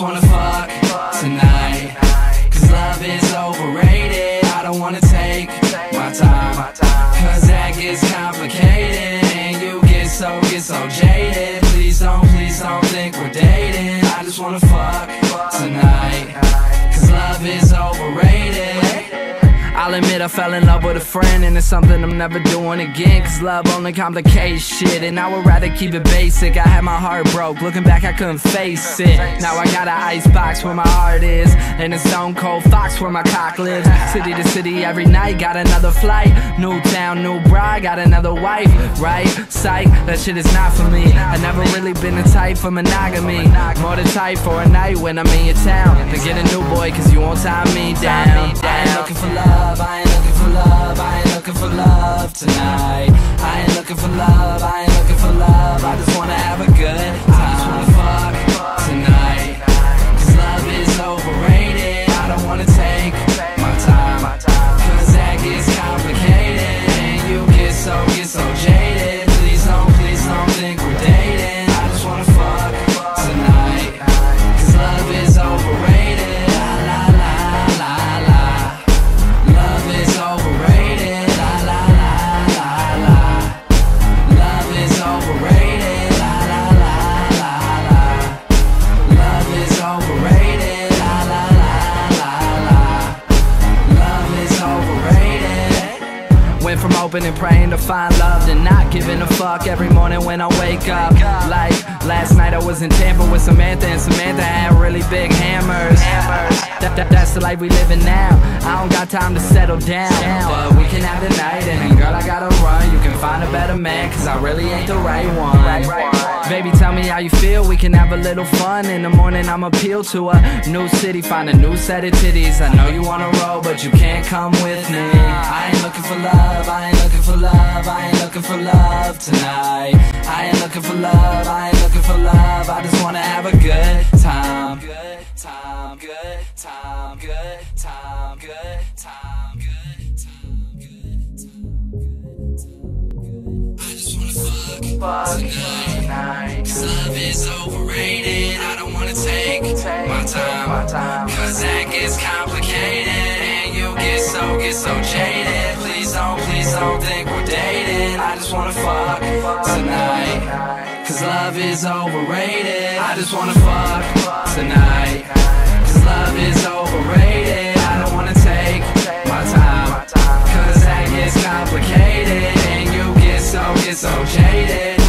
just wanna fuck tonight. Cause love is overrated I don't wanna take my time. Cause that gets complicated And you get so, get so jaded. Please don't, please don't think we're dating. I just wanna fuck tonight. Cause love is I'll admit I fell in love with a friend And it's something I'm never doing again Cause love only complicates shit And I would rather keep it basic. I had my heart broke, looking back I couldn't face it. Now I got an ice box where my heart is And a stone cold fox where my cock lives. City to city every night, got another flight. New town, new bride, got another wife Right? Psych, that shit is not for me. I never really been the type for monogamy. More the type for a night when I'm in your town. To get a new boy cause you won't tie me down. I ain't looking for love love, I ain't looking for love, I ain't looking for love tonight. I ain't looking for love, hoping and praying to find love and not giving a fuck every morning when I wake up. Like last night I was in Tampa with Samantha and Samantha had really big hammers. That, that, that's the life we living now. I don't got time to settle down, but we can have the night and girl I gotta run. You can find a better man cause I really ain't the right one. Baby, tell me how you feel. We can have a little fun. In the morning, I'm appeal to a new city, find a new set of titties. I know you wanna roll, but you can't come with me. I ain't looking looking for love tonight. I ain't looking for love, I ain't looking for love. I just wanna have a good time. Good time, good time, good time, good time, good time, good time. Good, talk, good. I just wanna fuck tonight. Cause love is overrated. I don't wanna take my time. Cause that gets complicated. And you get so, get so jaded. Cause I don't think we're dating. I just wanna fuck tonight. Cause love is overrated. I just wanna fuck tonight. Cause love is overrated. I don't wanna take my time. Cause that gets complicated. And you get so, get so jaded.